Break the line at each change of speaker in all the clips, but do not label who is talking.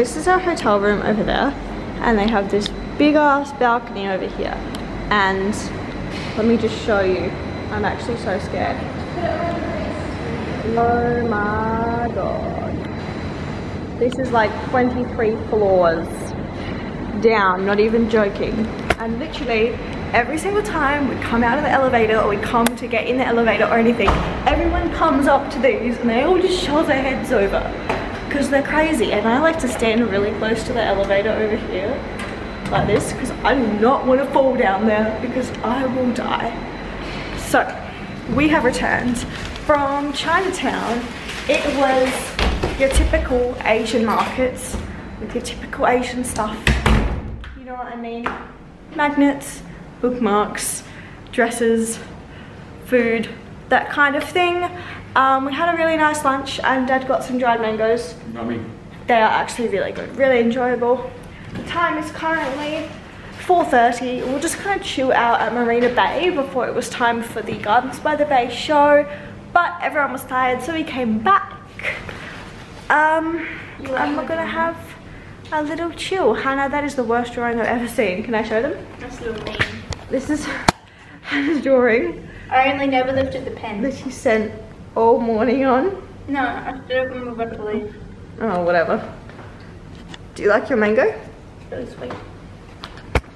this is our hotel room over there and they have this big ass balcony over here and let me just show you. I'm actually so scared. Oh my god. This is like 23 floors down, not even joking. And literally every single time we come out of the elevator or we come to get in the elevator or anything, everyone comes up to these and they all just shove their heads over because they're crazy. And I like to stand really close to the elevator over here like this because I do not want to fall down there because I will die. So we have returned from Chinatown. It was your typical Asian markets with your typical Asian stuff. You know what I mean? Magnets, bookmarks, dresses, food, that kind of thing. Um, we had a really nice lunch and dad got some dried mangoes.
Mummy.
They are actually really good, really enjoyable. The time is currently 4.30. We'll just kind of chill out at Marina Bay before it was time for the Gardens by the Bay show. But everyone was tired, so we came back. Um, and we're gonna have a little chill. Hannah, that is the worst drawing I've ever seen. Can I show them?
That's a little thing.
This is Drawing
I only never lifted the pen.
that she sent all morning on.
No, I should have to leave.
Oh, whatever. Do you like your mango?
Really sweet.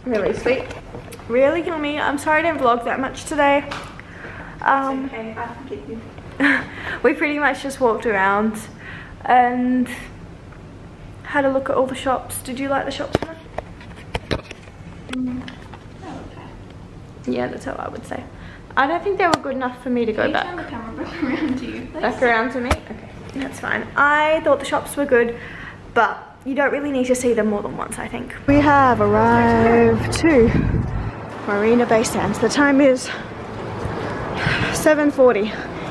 Really sweet. Really, yummy. I'm sorry I didn't vlog that much today. Um,
Okay, I forgive you.
we pretty much just walked around and had a look at all the shops. Did you like the shops?
Oh, okay.
Yeah, that's how I would say. I don't think they were good enough for me to go
Can you turn
back.
the camera back around to you?
Back around to me? Okay, that's fine. I thought the shops were good, but you don't really need to see them more than once, I think. We have arrived to Marina Bay Sands. The time is 7.40.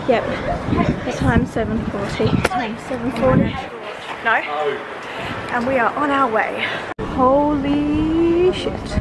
Yep, the time's 7.40. Time 7.40. No? And we are on our way. Holy shit.